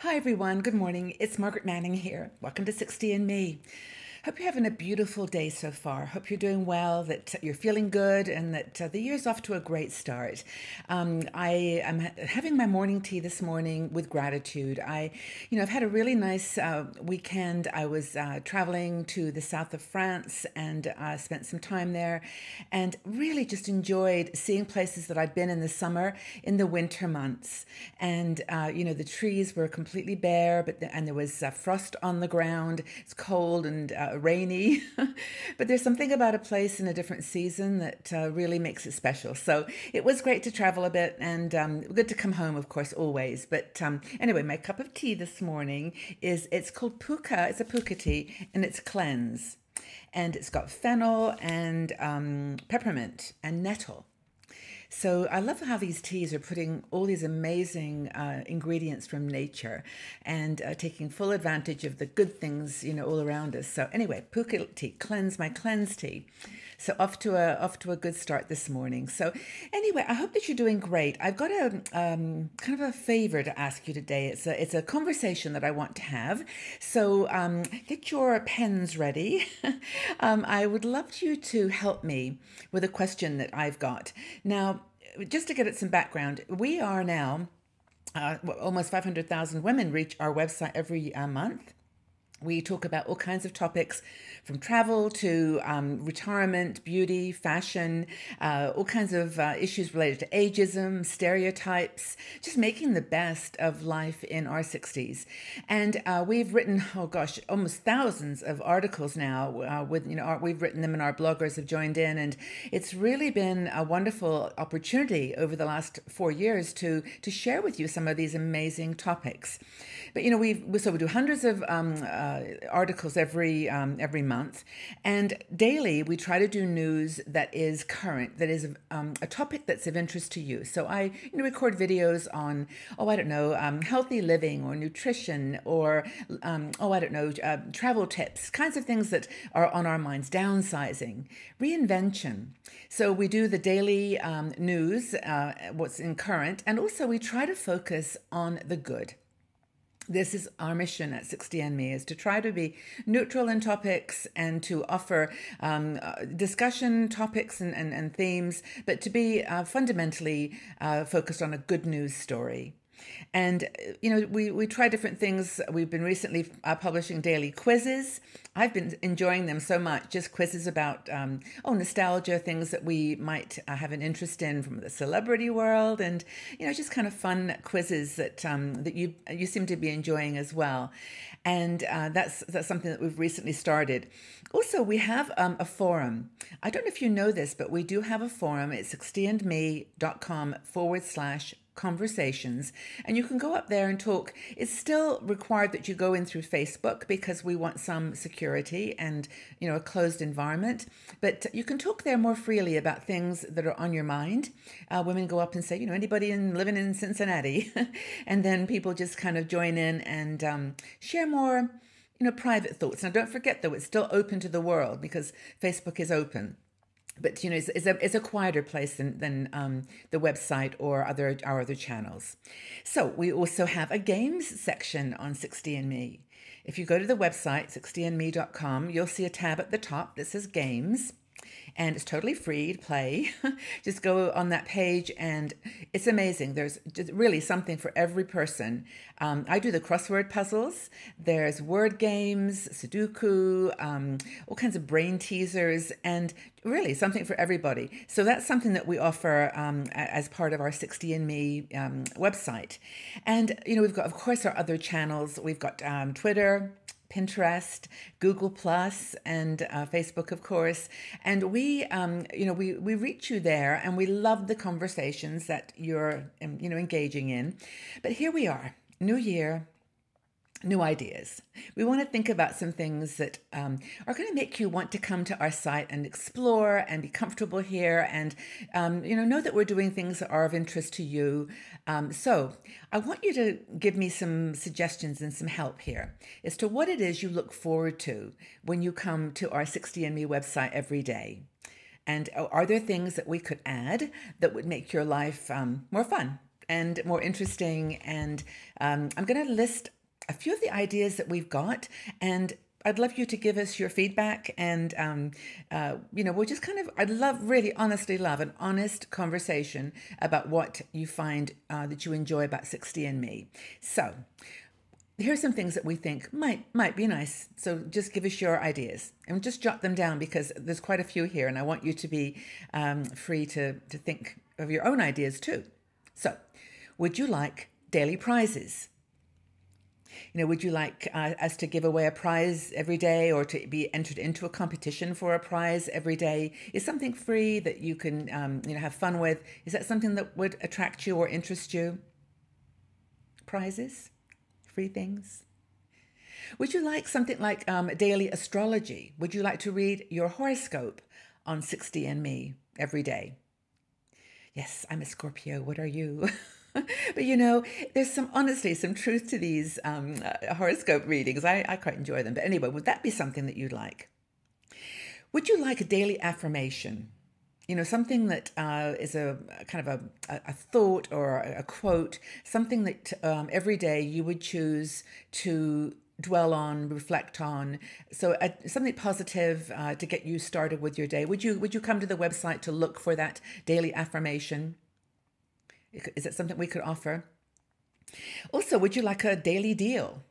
Hi, everyone. Good morning. It's Margaret Manning here. Welcome to 60 and Me. Hope you're having a beautiful day so far. Hope you're doing well, that you're feeling good, and that uh, the year's off to a great start. Um, I am having my morning tea this morning with gratitude. I, you know, I've had a really nice uh, weekend. I was uh, traveling to the south of France and uh, spent some time there, and really just enjoyed seeing places that I'd been in the summer, in the winter months. And uh, you know, the trees were completely bare, but the, and there was uh, frost on the ground. It's cold and rainy, but there's something about a place in a different season that uh, really makes it special. So it was great to travel a bit and um, good to come home, of course, always. But um, anyway, my cup of tea this morning is it's called Pukka. It's a Pukka tea and it's cleanse. And it's got fennel and um, peppermint and nettle. So I love how these teas are putting all these amazing uh, ingredients from nature and uh, taking full advantage of the good things you know all around us. So anyway, Pukka tea, cleanse my cleanse tea. So off to a off to a good start this morning. So anyway, I hope that you're doing great. I've got a um, kind of a favor to ask you today. It's a it's a conversation that I want to have. So um, get your pens ready. um, I would love you to help me with a question that I've got now. Just to get it some background, we are now uh, almost 500,000 women reach our website every uh, month. We talk about all kinds of topics from travel to um, retirement, beauty, fashion, uh, all kinds of uh, issues related to ageism, stereotypes, just making the best of life in our 60s. And uh, we've written, oh gosh, almost thousands of articles now. Uh, with you know, our, we've written them, and our bloggers have joined in, and it's really been a wonderful opportunity over the last four years to to share with you some of these amazing topics. But you know, we so we do hundreds of um, uh, articles every um, every month, and daily we try to do news that is current, that is um, a topic that's of interest to you. So I you know record videos on oh I don't know um, healthy living or nutrition or um, oh I don't know uh, travel tips, kinds of things that are on our minds. Downsizing, reinvention. So we do the daily um, news, uh, what's in current, and also we try to focus on the good this is our mission at 60andme is to try to be neutral in topics and to offer um, uh, discussion topics and, and, and, themes but to be uh, fundamentally uh, focused on a good news story and, uh, you know, we, we try different things. We've been recently uh, publishing daily quizzes. I've been enjoying them so much, just quizzes about, um, oh, nostalgia, things that we might uh, have an interest in from the celebrity world. And, you know, just kind of fun quizzes that, um, that you, you seem to be enjoying as well. And uh, that's, that's something that we've recently started. Also, we have um, a forum. I don't know if you know this, but we do have a forum. It's 60andme.com forward slash conversations and you can go up there and talk. It's still required that you go in through facebook because we want some security and you know a closed environment. But you can talk there more freely about things that are on your mind. Uh, women go up and say you know anybody in living in cincinnati? And then people just kind of join in and um, share more you know private thoughts. Now don't forget though it's still open to the world because facebook is open but you know it's, it's, a it's a quieter place than than um, the website or other our other channels. So we also have a games section on 60andme. If you go to the website 60andme.com, you'll see a tab at the top that says games and it's totally free to play. just go on that page, and it's amazing. There's really something for every person. Um, I do the crossword puzzles. There's word games, Sudoku, um, all kinds of brain teasers, and really something for everybody. So that's something that we offer um, as part of our 60andme um, website. And, you know, we've got, of course, our other channels. We've got um, Twitter, Pinterest, Google Plus, and uh, Facebook, of course. And we, um, you know, we we reach you there, and we love the conversations that you're, um, you know, engaging in. But here we are, New Year, new ideas. We want to think about some things that um, are going to make you want to come to our site and explore and be comfortable here and um, you know know that we're doing things that are of interest to you. Um, so I want you to give me some suggestions and some help here as to what it is you look forward to when you come to our 60andme website every day. And are there things that we could add that would make your life um, more fun? and more interesting. And um, I'm going to list a few of the ideas that we've got and I'd love you to give us your feedback, and um, uh, you know, we'll just kind of. I'd love, really, honestly, love an honest conversation about what you find uh, that you enjoy about sixty and Me. So, here's some things that we think might might be nice. So, just give us your ideas and just jot them down because there's quite a few here, and I want you to be um, free to to think of your own ideas too. So, would you like daily prizes? You know, would you like uh, us to give away a prize every day or to be entered into a competition for a prize every day? Is something free that you can, um, you know, have fun with? Is that something that would attract you or interest you? Prizes? Free things? Would you like something like um, daily astrology? Would you like to read your horoscope on 60 and Me every day? Yes, I'm a Scorpio. What are you? but you know, there's some honestly some truth to these um, uh, horoscope readings. I, I quite enjoy them. But anyway, would that be something that you'd like? Would you like a daily affirmation? You know, something that uh, is a, kind of a, a thought or a, a quote, something that um, every day you would choose to dwell on, reflect on. So uh, something positive uh, to get you started with your day. Would you would you come to the website to look for that daily affirmation? Is it something we could offer? Also, would you like a daily deal?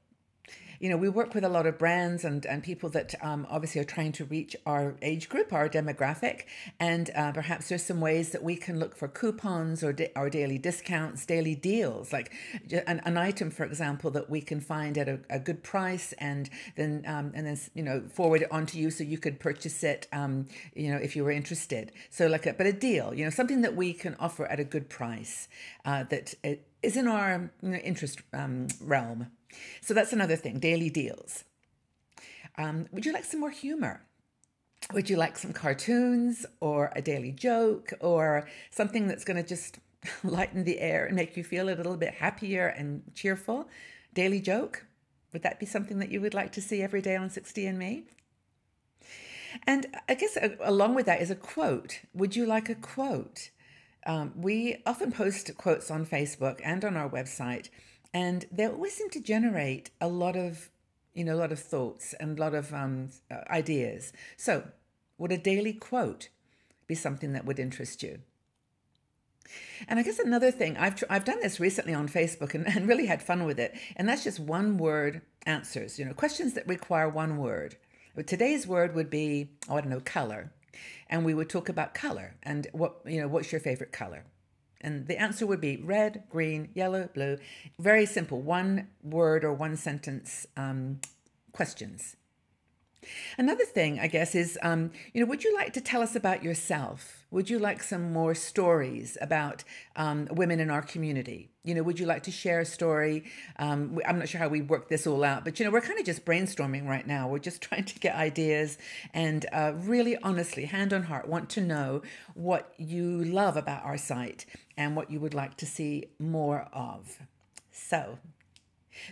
You know, we work with a lot of brands and, and people that um, obviously are trying to reach our age group, our demographic. And uh, perhaps there's some ways that we can look for coupons or, or daily discounts, daily deals, like an, an item, for example, that we can find at a, a good price and then, um, and then, you know, forward it on to you so you could purchase it, um, you know, if you were interested. So like a, but a deal, you know, something that we can offer at a good price uh, that is in our you know, interest um, realm. So that's another thing daily deals. Um, would you like some more humor? Would you like some cartoons or a daily joke or something that's going to just lighten the air and make you feel a little bit happier and cheerful? Daily joke? Would that be something that you would like to see every day on 60andMe? And I guess uh, along with that is a quote. Would you like a quote? Um, we often post quotes on Facebook and on our website and they always seem to generate a lot of you know a lot of thoughts and a lot of um, uh, ideas so would a daily quote be something that would interest you and I guess another thing, I've, tr- I've done this recently on Facebook and, and really had fun with it. And that's just one word answers, you know, questions that require one word. But today's word would be, oh, I don't know, color. And we would talk about color and what, you know, what's your favorite color? And the answer would be red, green, yellow, blue. Very simple, one word or one sentence um, questions. Another thing, I guess, is um, you know, would you like to tell us about yourself? Would you like some more stories about um, women in our community? You know, would you like to share a story? Um, I'm not sure how we work this all out, but you know, we're kind of just brainstorming right now. We're just trying to get ideas and uh, really, honestly, hand on heart, want to know what you love about our site and what you would like to see more of. So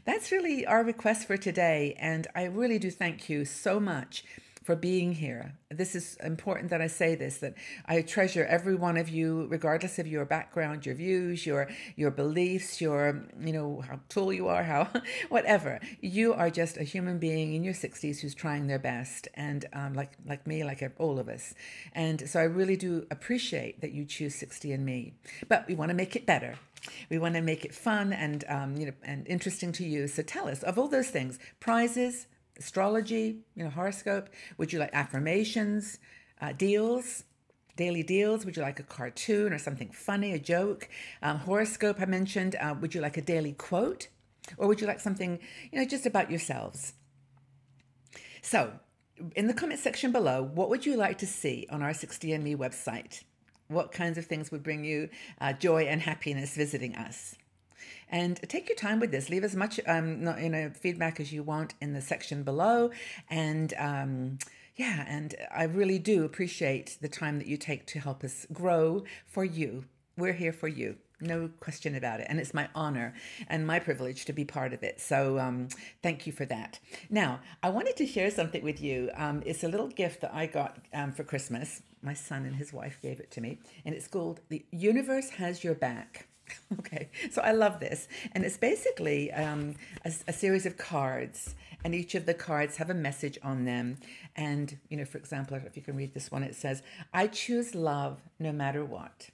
that's really our request for today. And I really do thank you so much for being here. This is important that I say this that I treasure every one of you regardless of your background, your views, your your beliefs, your you know how tall you are, how whatever. You are just a human being in your 60s who's trying their best and um, like like me, like all of us. And so I really do appreciate that you choose 60 and me. But we want to make it better. We want to make it fun and um, you know and interesting to you. So tell us of all those things: prizes, astrology, you know, horoscope. Would you like affirmations, uh, deals? Daily deals. Would you like a cartoon or something funny, a joke? Um, horoscope, I mentioned. Uh, would you like a daily quote? Or would you like something, you know, just about yourselves? So, in the comment section below, what would you like to see on our 60andMe website? what kinds of things would bring you uh, joy and happiness visiting us. And take your time with this. Leave as much um, you know feedback as you want in the section below, and um, yeah, and I really do appreciate the time that you take to help us grow for you. We're here for you. No question about it. And it's my honor and my privilege to be part of it. So um, thank you for that. Now, I wanted to share something with you. Um, it's a little gift that I got um, for Christmas my son and his wife gave it to me, and it's called The Universe Has Your Back. Okay, so I love this. And it's basically um, a, a, series of cards, and each of the cards have a message on them. And, you know, for example, if you can read this one, it says, I choose love no matter what.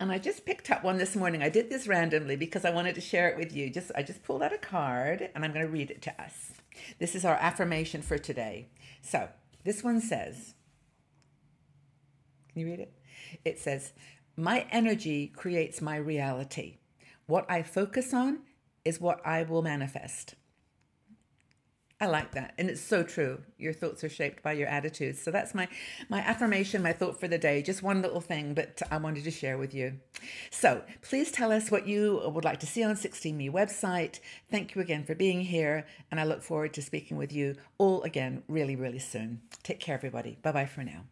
And I just picked up one this morning. I did this randomly because I wanted to share it with you. Just I just pulled out a card and I'm going to read it to us. This is our affirmation for today. So, this one says, Can you read it? It says, my energy creates my reality. What I focus on is what I will manifest. I like that. And it's so true. Your thoughts are shaped by your attitudes. So that's my my affirmation, my thought for the day. Just one little thing, but I wanted to share with you. So please tell us what you would like to see on 60andMe website. Thank you again for being here. And I look forward to speaking with you all again really, really soon. Take care, everybody. Bye bye for now.